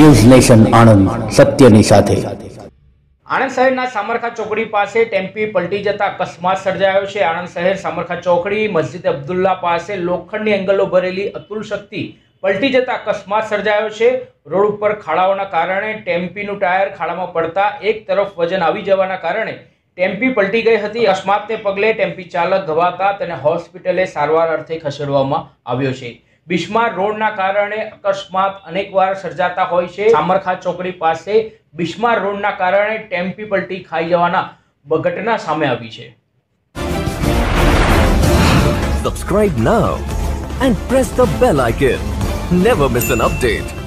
News nation Anand સત્યની સાથે. આણંદ શહેરના સામરખા ચોકડી પાસે ટેમ્પી પલટી જતા અકસ્માત સર્જાયો છે. આણંદ શહેર સામરખા ચોકડી, મસ્જિદ અબ્દુલ્લા પાસે લોખંડની એંગલો ભરેલી અતુલ શક્તિ પલટી જતા અકસ્માત સર્જાયો છે. રોડ ઉપર ખાડાઓના કારણે ટેમ્પીનું ટાયર ખાડામાં પડતા એક તરફ વજન આવી જવાના કારણે ટેમ્પી પલટી ગઈ હતી. અકસ્માતને પગલે ટેમ્પી ચાલક ઘવાતા તેને હોસ્પિટલે સારવાર અર્થે ખસેડવામાં આવ્યો છે. બિસ્માર રોડના કારણે અકસ્માત અનેકવાર સર્જાતા હોય છે. સામરખા ચોકડી પાસે બિસ્માર રોડના કારણે ટેમ્પી પલટી ખાઈ જવાના ઘટના સામે આવી છે. Subscribe now and press the bell icon never miss an update.